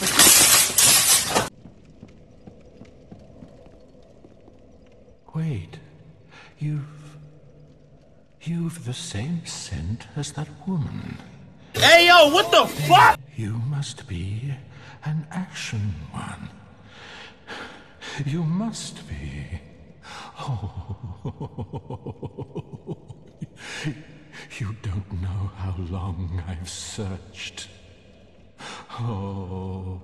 bastard! Wait. You've. You've the same scent as that woman. Hey, yo, what the fuck? You must be an Ashen One. You must be. Oh. You don't know how long I've searched. Oh.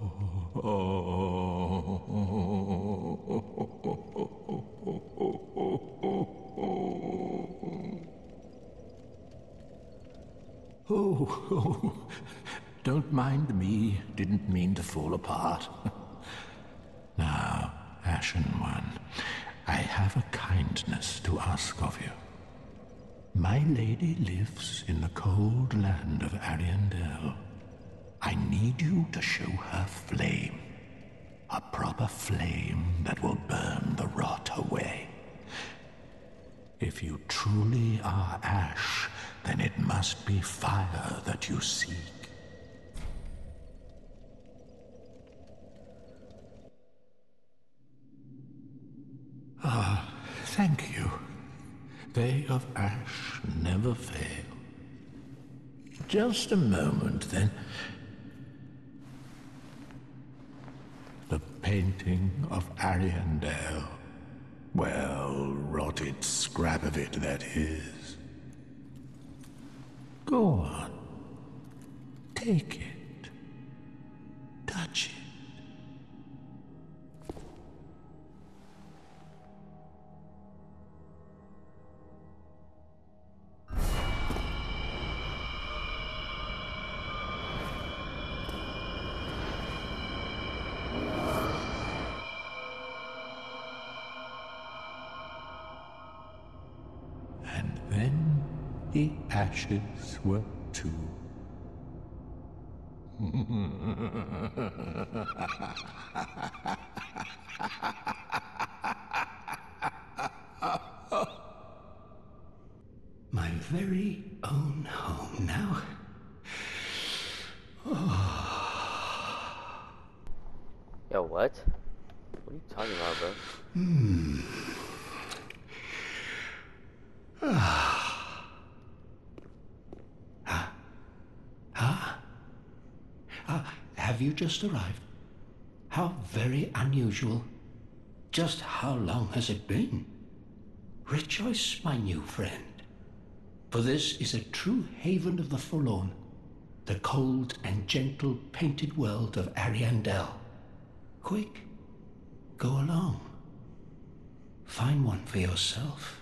Oh, don't mind me. Didn't mean to fall apart. now, Ashen One, I have a kindness to ask of you. My lady lives in the cold land of Ariandel. I need you to show her flame. A proper flame that will burn the rot away. If you truly are ash, then it must be fire that you seek. Ah, thank you. They of ash never fail. Just a moment, then. The painting of Ariandel. Well, rotted scrap of it, that is. Go on. Take it. The ashes were too. My very own home now. Yo, what? What are you talking about, bro? Ah, have you just arrived? How very unusual. Just how long has it been? Rejoice, my new friend. For this is a true haven of the forlorn, the cold and gentle painted world of Ariandel. Quick, go along. Find one for yourself.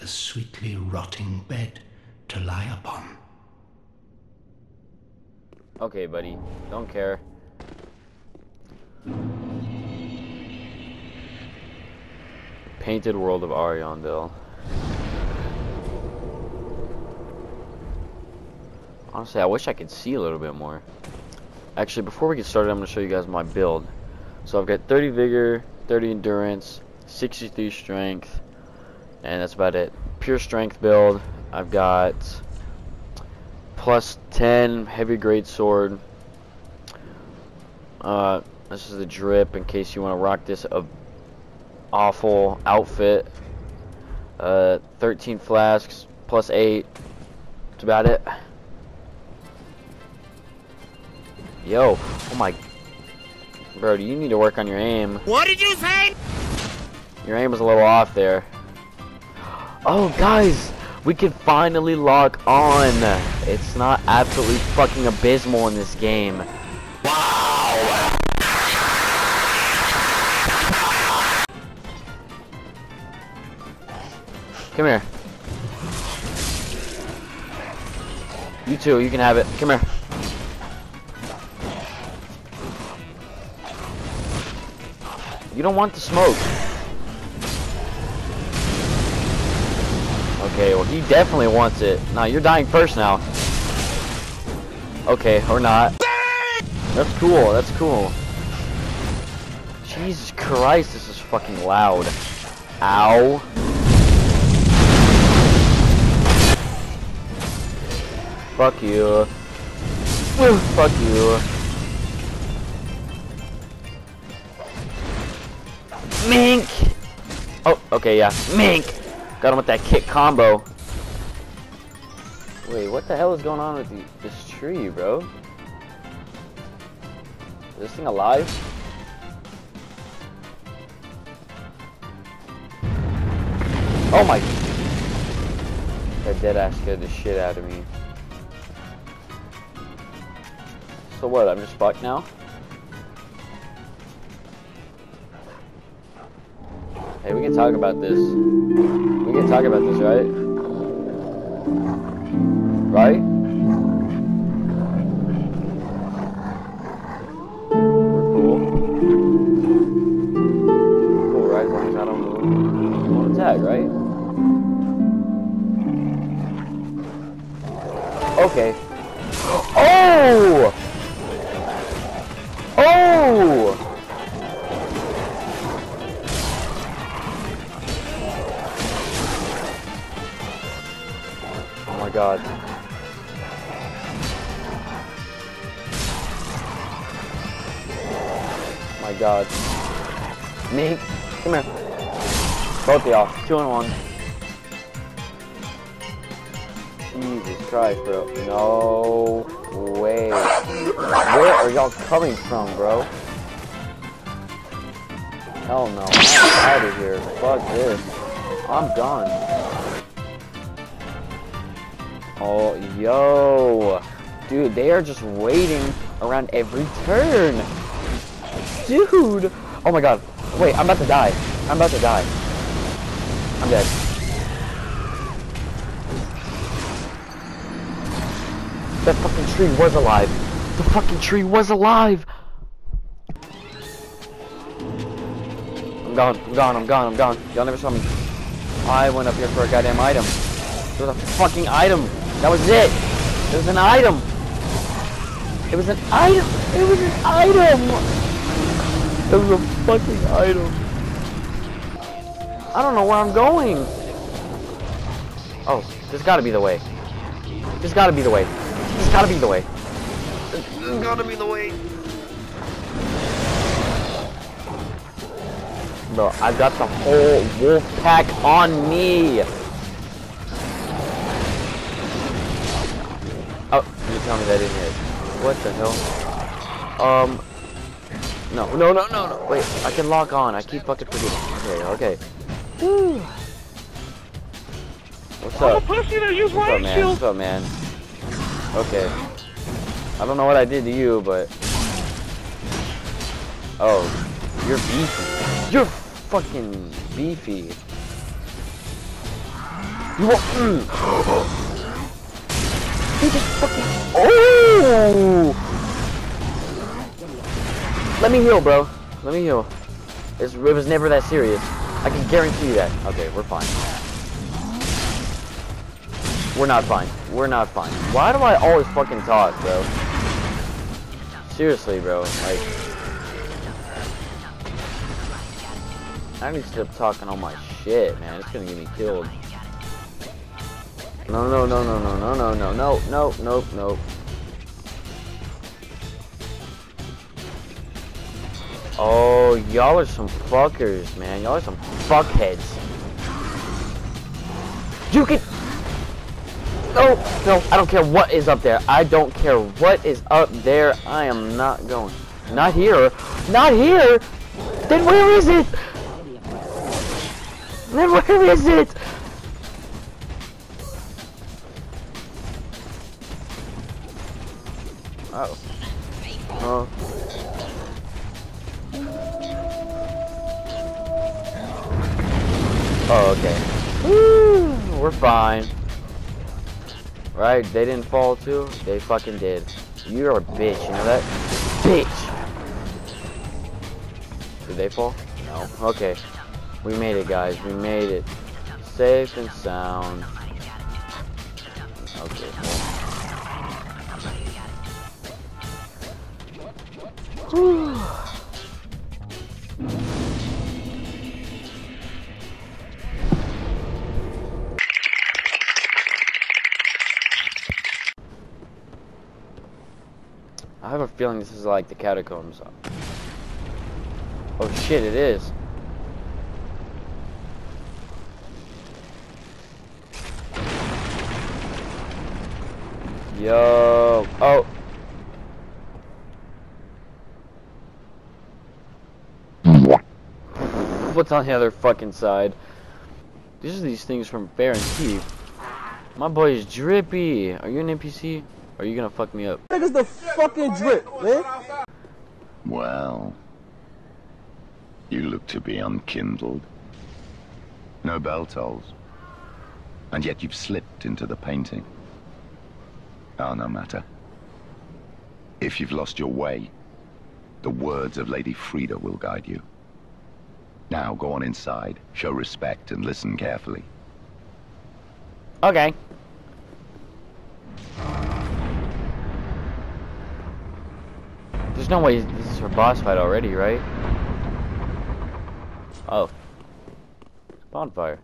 A sweetly rotting bed to lie upon. Okay, buddy. Don't care. Painted World of Ariandel. Honestly, I wish I could see a little bit more. Actually, before we get started, I'm going to show you guys my build. So I've got 30 Vigor, 30 Endurance, 63 Strength, and that's about it. Pure Strength build. I've got plus 10 heavy great sword. Uh, this is the drip in case you want to rock this uh, awful outfit. Uh, 13 flasks plus 8. That's about it. Yo, oh my, bro, do you need to work on your aim. What did you say? Your aim was a little off there. Oh, guys, we can finally lock on. It's not absolutely fucking abysmal in this game. Wow! Come here. You too, you can have it. Come here. You don't want the smoke. Okay, well he definitely wants it. Now you're dying first now. Okay, or not. That's cool, that's cool. Jesus Christ, this is fucking loud. Ow. Fuck you. Fuck you. Mink! Oh, okay, yeah. Mink! Got him with that kick combo. Wait, what the hell is going on with the, this tree, bro? Is this thing alive? Oh my... That dead ass scared the shit out of me. So what, I'm just fucked now? Hey, we can talk about this. Can talk about this, right? Right? Cool. Cool, right? Move. Won't attack, right? Okay. Oh! God. My god. Nate, come here. Both of y'all. Two and one. Jesus Christ, bro. No way. Where are y'all coming from, bro? Hell no. I'm out of here. Fuck this. I'm done. Oh, yo. Dude, they are just waiting around every turn. Dude. Oh my god. Wait, I'm about to die. I'm about to die. I'm dead. That fucking tree was alive. The fucking tree was alive. I'm gone. I'm gone. I'm gone. I'm gone. Y'all never saw me. I went up here for a goddamn item. It was a fucking item. That was it. It was an item. It was an item. It was an item. It was a fucking item. I don't know where I'm going. Oh, this gotta be the way. This gotta be the way. This gotta be the way. This gotta be the way. Bro, I got the whole wolf pack on me. That. What the hell? Um, no, no, no, no, no. Wait, I can lock on. I keep fucking forgetting. Okay, okay. Whew. What's I'm a up? pussy that use What's up, man? shield. What's up, man? Okay. I don't know what I did to you, but... Oh, you're beefy. You're fucking beefy. You are... He just fucking... Oh! Let me heal, bro. Let me heal. It was never that serious. I can guarantee you that. Okay, we're fine. We're not fine. We're not fine. Why do I always fucking talk, bro? Seriously, bro. Like, I need to stop talking all my shit, man. It's gonna get me killed. No, no, no, no, no, no, no, no, no, no, no, no. Oh, y'all are some fuckers, man. Y'all are some fuckheads. You can... No, no, I don't care what is up there. I don't care what is up there. I am not going. Not here. Not here! Then where is it? Then where is it? Oh. Oh, okay. Woo, we're fine. Right, they didn't fall too? They fucking did. You're a bitch, you know that? Bitch! Did they fall? No. Okay. We made it, guys. We made it. Safe and sound. Okay. I have a feeling this is like the catacombs. Oh shit, it is. Yo. Oh. What's on the other fucking side? These are these things from Farron Keep. My boy is drippy. Are you an NPC? Or are you gonna fuck me up? Niggas the fucking drip, man. Well, you look to be unkindled. No bell tolls. And yet you've slipped into the painting. Oh, no matter. If you've lost your way, the words of Lady Friede will guide you. Now go on inside, show respect, and listen carefully. Okay. There's no way this is her boss fight already, right? Oh. Bonfire.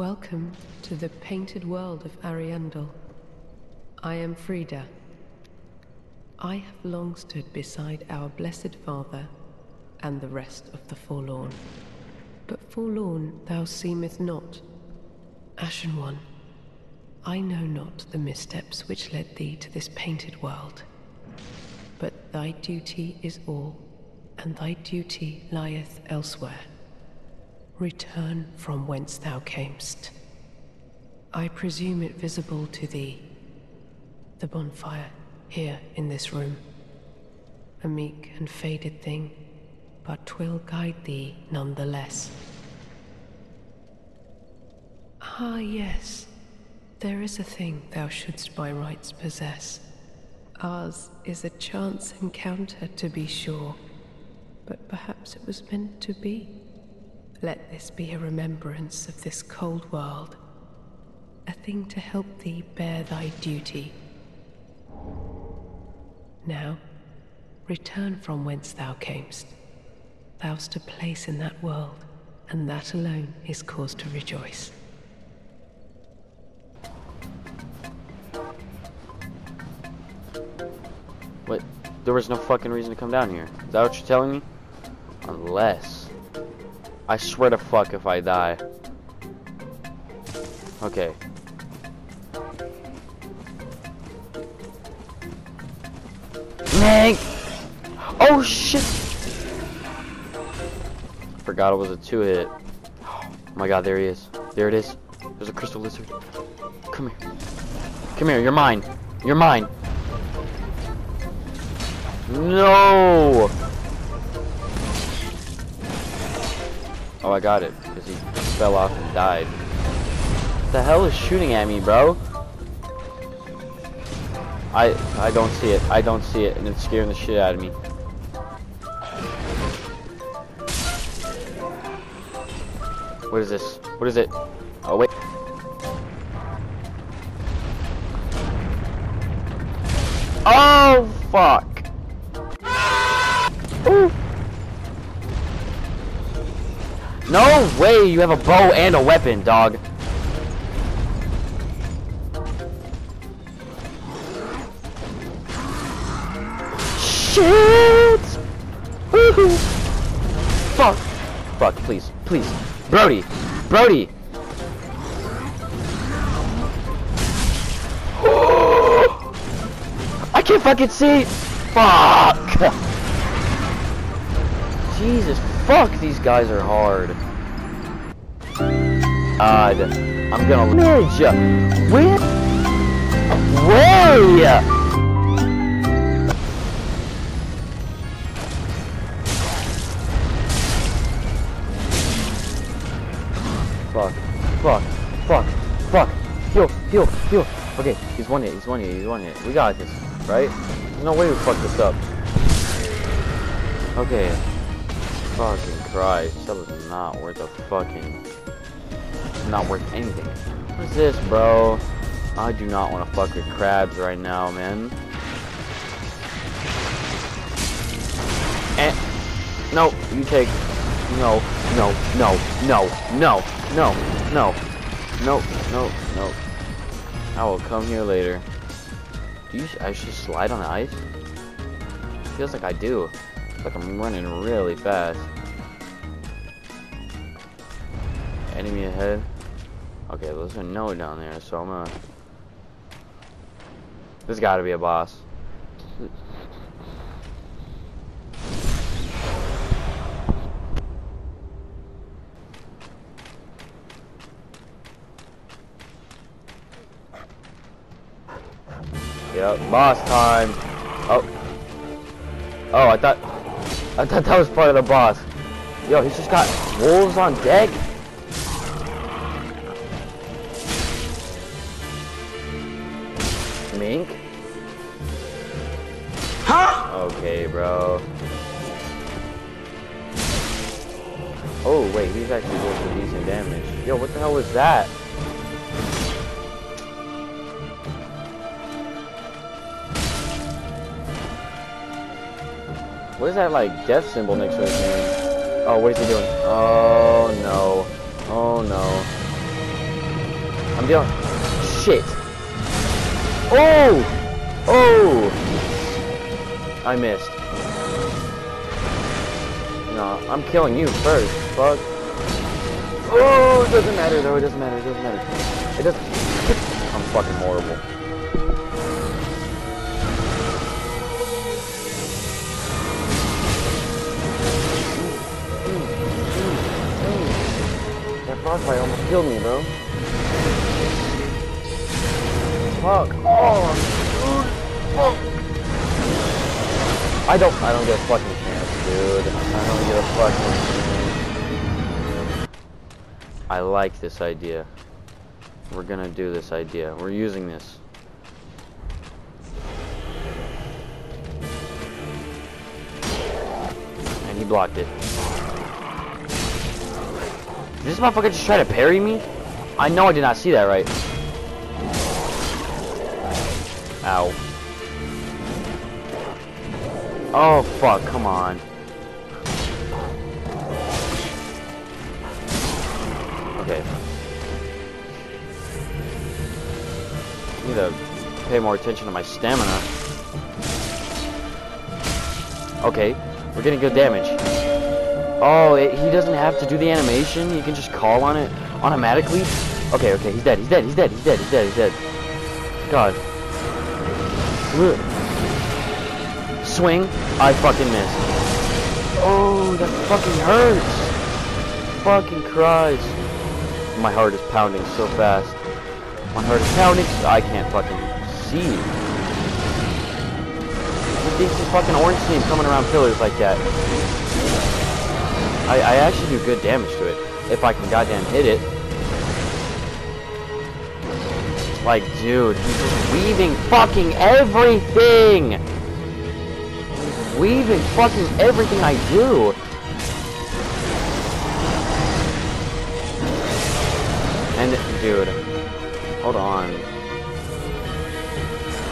Welcome to the painted world of Ariandel. I am Friede. I have long stood beside our blessed father and the rest of the forlorn. But forlorn thou seemeth not. Ashen one, I know not the missteps which led thee to this painted world. But thy duty is all, and thy duty lieth elsewhere. Return from whence thou camest. I presume it visible to thee. The bonfire, here in this room. A meek and faded thing, but twill guide thee none the less. Ah, yes. There is a thing thou shouldst by rights possess. Ours is a chance encounter, to be sure, but perhaps it was meant to be. Let this be a remembrance of this cold world, a thing to help thee bear thy duty. Now, return from whence thou camest. Thou'st a place in that world, and that alone is cause to rejoice. Wait, there was no fucking reason to come down here. Is that what you're telling me? Unless. I swear to fuck if I die. Okay. Meg! Oh shit! Forgot it was a two hit. Oh my god, there he is. There it is. There's a crystal lizard. Come here. Come here, you're mine. You're mine. No! Oh, I got it. Because he fell off and died. What the hell is shooting at me, bro? I I don't see it. I don't see it, and it's scaring the shit out of me. What is this? What is it? Oh, wait. Oh, fuck. Ooh. No way you have a bow and a weapon, dog. Shit! Fuck! Fuck, please, please. Brody! Brody! I can't fucking see! Fuck! Jesus, fuck, these guys are hard. God, I'm gonna midge. Where? Where? Fuck, fuck, fuck, fuck. Heal, heal, heal. Okay, he's one hit, he's one hit, he's one hit. We got this, right? There's no way we fucked this up. Okay. Fucking Christ, that was not worth a fucking... Not worth anything. What is this, bro? I do not want to fuck with crabs right now, man. Eh. No, you take... No, no, no, no, no, no, no, no, no, no. I will come here later. Do you actually slide on ice? Feels like I do. Like I'm running really fast. Enemy ahead. Okay, there's a no down there, so I'm gonna. There's got to be a boss. Yep, boss time. Oh. Oh, I thought I thought that was part of the boss. Yo, he's just got wolves on deck. Mink? Huh? Okay, bro. Oh, wait, he's actually doing some decent damage. Yo, what the hell was that? What is that, like, death symbol next to his name? Oh, what is he doing? Oh, no. Oh, no. I'm dealing... Shit. Oh! Oh! I missed. No, I'm killing you first. Fuck. Oh, it doesn't matter though. It doesn't matter. It doesn't matter. It doesn't. I'm fucking horrible. Frostbite almost killed me, bro. Fuck. Oh, dude. Fuck. I don't. I don't get a fucking chance, dude. I don't get a fucking chance. I like this idea. We're gonna do this idea. We're using this. And he blocked it. Did this motherfucker just try to parry me? I know I did not see that right. Ow. Oh, fuck, come on. Okay. Need to pay more attention to my stamina. Okay, we're getting good damage. Oh, it, he doesn't have to do the animation. You can just call on it automatically. Okay, okay, he's dead. He's dead. He's dead. He's dead. He's dead. He's dead. God. Swing. I fucking missed. Oh, that fucking hurts. Fucking cries. My heart is pounding so fast. My heart is pounding. I can't fucking see. These fucking orange team coming around pillars like that? I, I actually do good damage to it. If I can goddamn hit it. Like, dude, he's just weaving fucking everything! Weaving fucking everything I do! And, dude, hold on.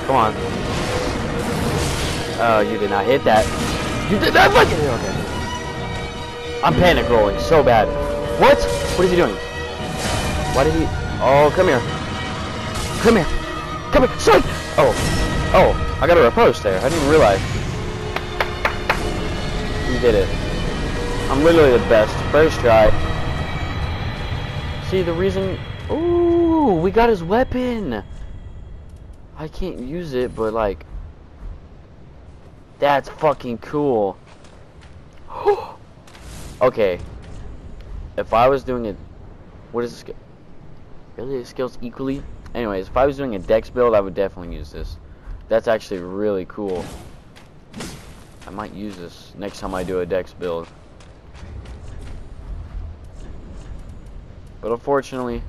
Come on. Oh, you did not hit that. You did not fucking okay. I'm panic rolling so bad. What? What is he doing? Why did he? Oh, come here. Come here. Come here. Sorry. Oh. Oh. I got a riposte there. I didn't realize. You did it. I'm literally the best. First try. See, the reason... Ooh, we got his weapon. I can't use it, but like... That's fucking cool. Oh, okay. If I was doing it... What is this? Really, skills equally? Anyways, if I was doing a dex build, I would definitely use this. That's actually really cool. I might use this next time I do a dex build. But unfortunately,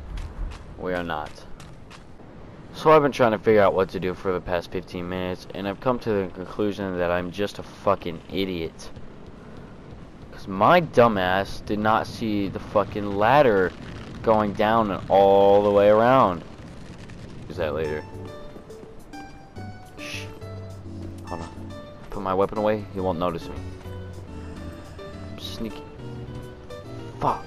we are not. So I've been trying to figure out what to do for the past 15 minutes, and I've come to the conclusion that I'm just a fucking idiot. My dumbass did not see the fucking ladder going down and all the way around. Use that later. Shh. Hold on. Put my weapon away, he won't notice me. Sneaky. Fuck.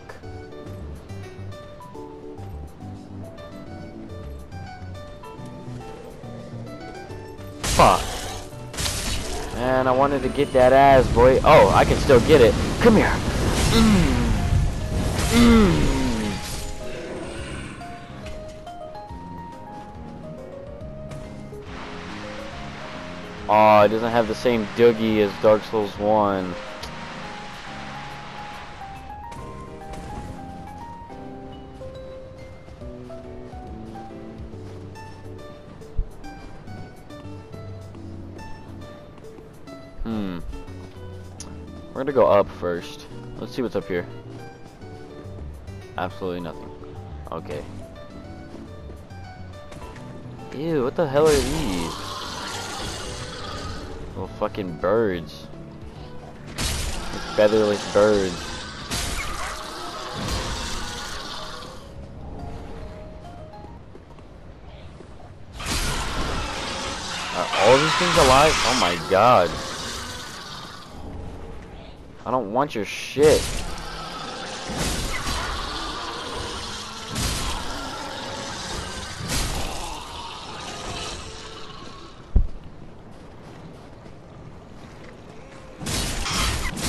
Fuck. Man, I wanted to get that ass, boy. Oh, I can still get it. Come here. Mmm. Mmm. Oh, it doesn't have the same Doogie as Dark Souls 1. Hmm. We're gonna go up first. Let's see what's up here. Absolutely nothing. Okay. Ew, what the hell are these? Little fucking birds. Like featherless birds. Are all these things alive? Oh my god. I don't want your shit.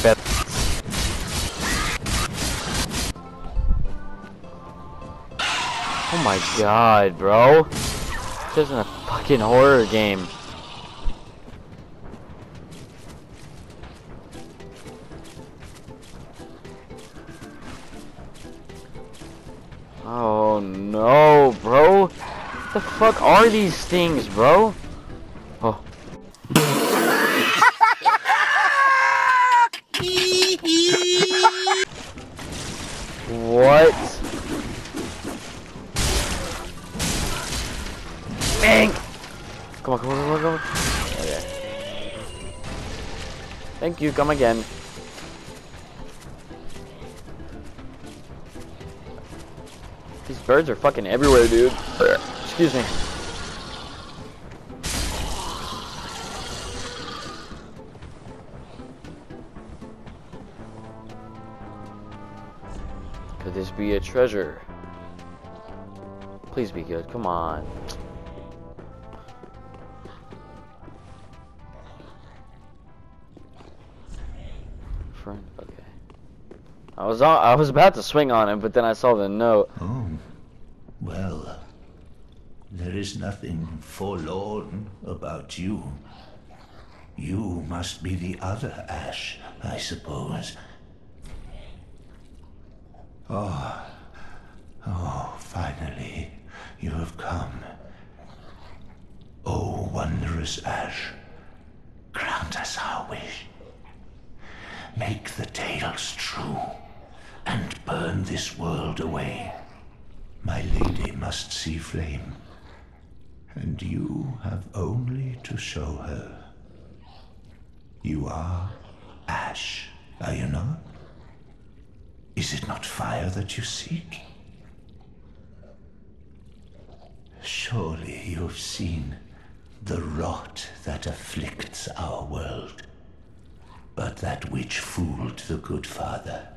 Bet. Oh my god, bro. This isn't a fucking horror game. Are these things, bro? Oh. what? Bang! Come on, come on, come on, come on. Okay. Thank you, come again. These birds are fucking everywhere, dude. Excuse me. Could this be a treasure? Please be good. Come on. Friend. Okay. I was on, I was about to swing on him, but then I saw the note. Oh, well, there is nothing forlorn about you. You must be the other Ash, I suppose. Oh, oh, finally, you have come. Oh, wondrous Ash, grant us our wish. Make the tales true, and burn this world away. My lady must see flame, and you have only to show her. You are ash, are you not? Is it not fire that you seek? Surely you have seen the rot that afflicts our world. But that which fooled the good father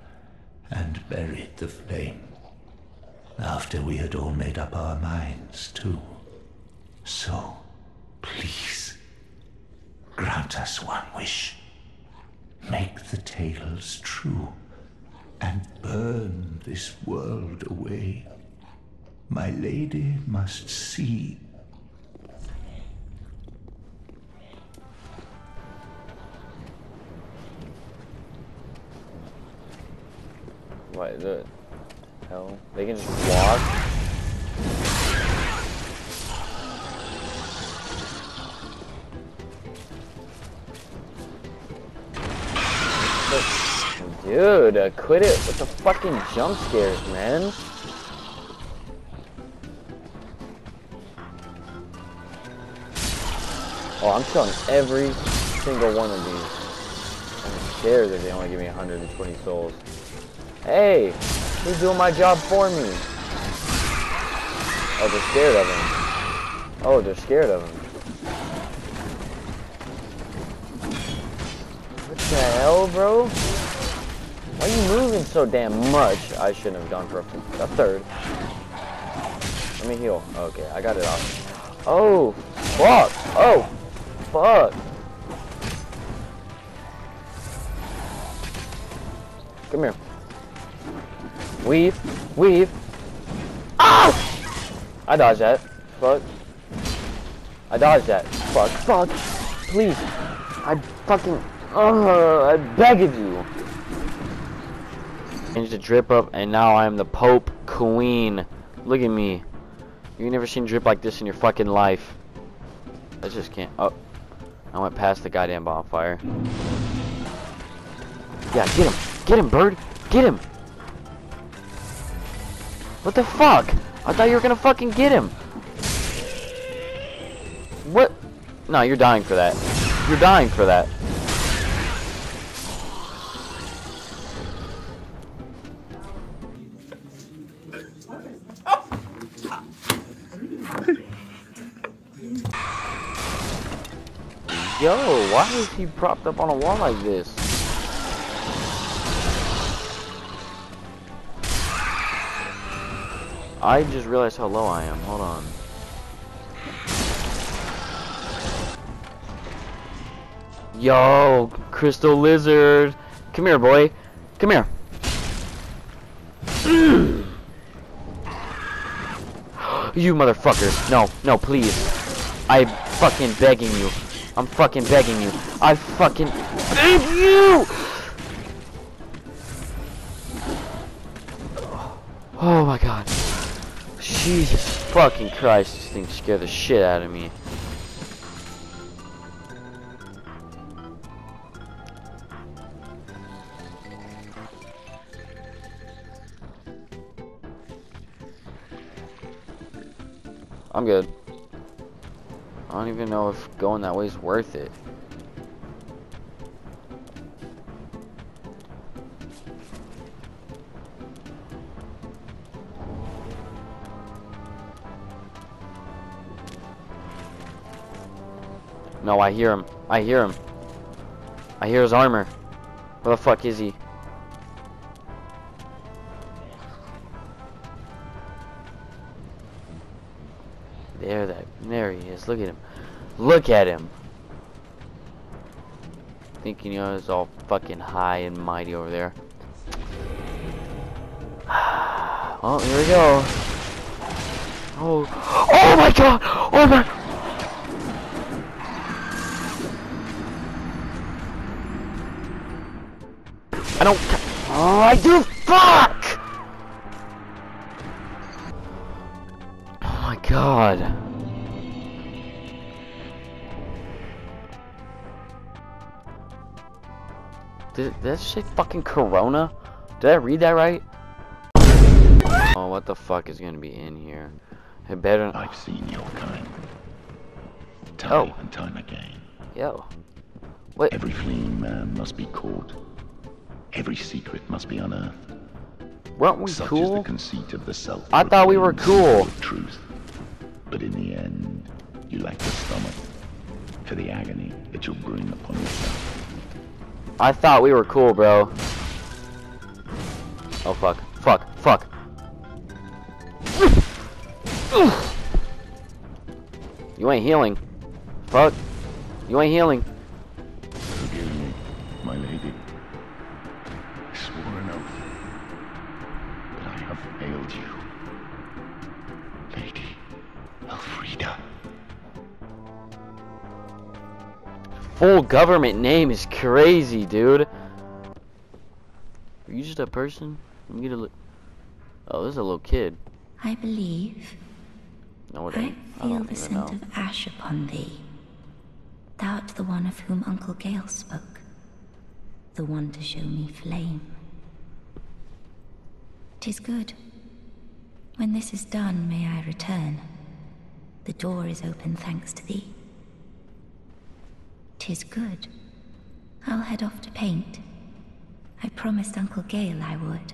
and buried the flame. After we had all made up our minds, too. So, please, grant us one wish. Make the tales true and burn this world away. My lady must see What the hell? They can just walk? Dude, uh, quit it with the fucking jump scares, man. Oh, I'm killing every single one of these. I'm scared that they only give me 120 souls. Hey, who's doing my job for me? Oh, they're scared of him. Oh, they're scared of him. What the hell, bro? Why are you moving so damn much? I shouldn't have gone for a, a third. Let me heal. Okay, I got it off. Oh, fuck. Oh, fuck. Come here. Weave. Weave. Oh! I dodged that. Fuck. I dodged that. Fuck. Fuck. Please. I fucking... Uh, I beg of you. Changed the drip up, and now I'm the Pope Queen. Look at me. You never seen drip like this in your fucking life. I just can't. Oh. I went past the goddamn bonfire. Yeah, get him. Get him, bird. Get him. What the fuck? I thought you were gonna fucking get him. What? No, you're dying for that. You're dying for that. Yo, why is he propped up on a wall like this? I just realized how low I am. Hold on. Yo, crystal lizard. Come here, boy. Come here. you motherfucker. No, no, please. I'm fucking begging you. I'm fucking begging you. I fucking beg you! Oh my god. Jesus fucking Christ, this thing scared the shit out of me. I'm good. I don't even know if going that way is worth it. No, I hear him. I hear him. I hear his armor. Where the fuck is he? Look at him. Look at him. Thinking you know he's all fucking high and mighty over there. Oh, here we go. Oh, oh my god! Oh my! I don't. Oh, I do. Fuck! Oh my god. Did, did that say fucking Corona? Did I read that right? Oh, what the fuck is gonna be in here? It better. I've seen your kind. Time Oh. and time again. Yo. What? Every fleeing man must be caught. Every secret must be unearthed. Weren't we Such is the cool? conceit of the self. I thought we were cool. Truth. But in the end, you lack the stomach for the agony that you'll bring upon yourself. I thought we were cool, bro. Oh fuck. Fuck. Fuck. You ain't healing. Fuck. You ain't healing. Forgive me, my lady. I swore an oath that I have failed you. Lady Elfrida. Full government name is crazy, dude. Are you just a person? Let me get a look. Oh, this is a little kid. I believe No, it I ain't. I feel don't the scent know. of ash upon thee. Thou'rt the one of whom Uncle Gael spoke. The one to show me flame. Tis good. When this is done, may I return. The door is open thanks to thee. Tis good. I'll head off to paint. I promised Uncle Gael I would.